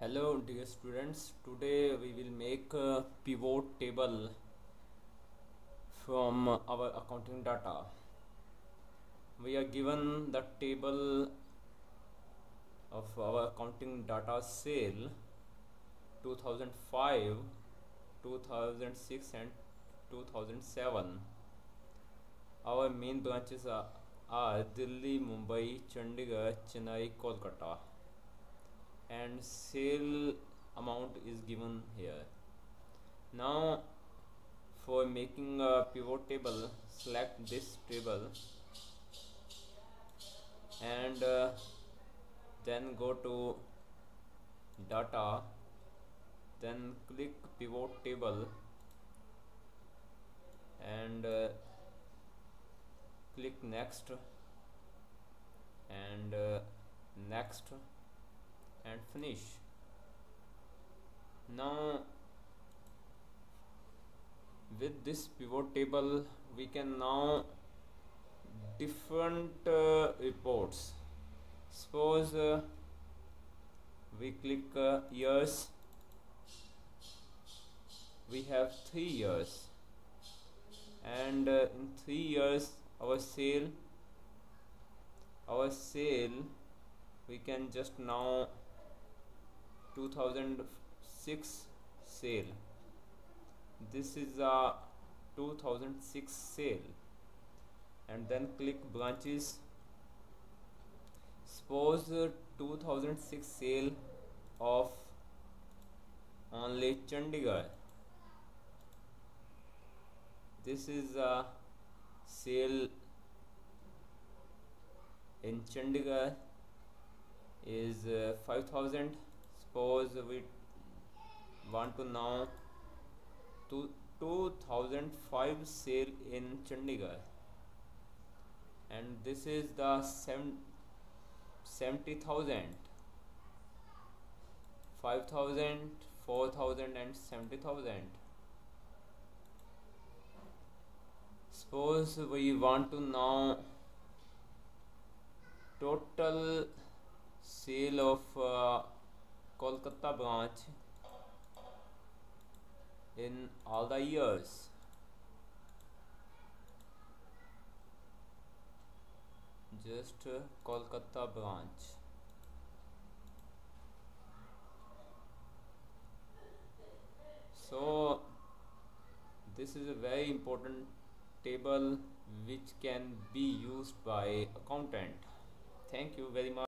hello dear students. Today we will make a pivot table from our accounting data. We are given the table of our accounting data sale 2005 2006 and 2007 our main branches are, are Delhi, Mumbai, Chandigarh, Chennai, Kolkata. And sale amount is given here now for making a pivot table select this table and then go to data then click pivot table and click next and uh, next and finish. Now with this pivot table we can now different uh, reports. Suppose uh, we click uh, years. We have three years. And uh, in three years our sale our sale we can just now 2006 sale this is a 2006 sale and then click branches. Suppose uh, 2006 sale of only Chandigarh. This is a sale in Chandigarh is uh, 5000 suppose we want to know to 2005 sale in Chandigarh. And this is the 70000 5000 4000 and 70000 suppose we want to know total sale of uh, Kolkata branch in all the years. Just uh, Kolkata branch. So this is a very important table which can be used by accountant. Thank you very much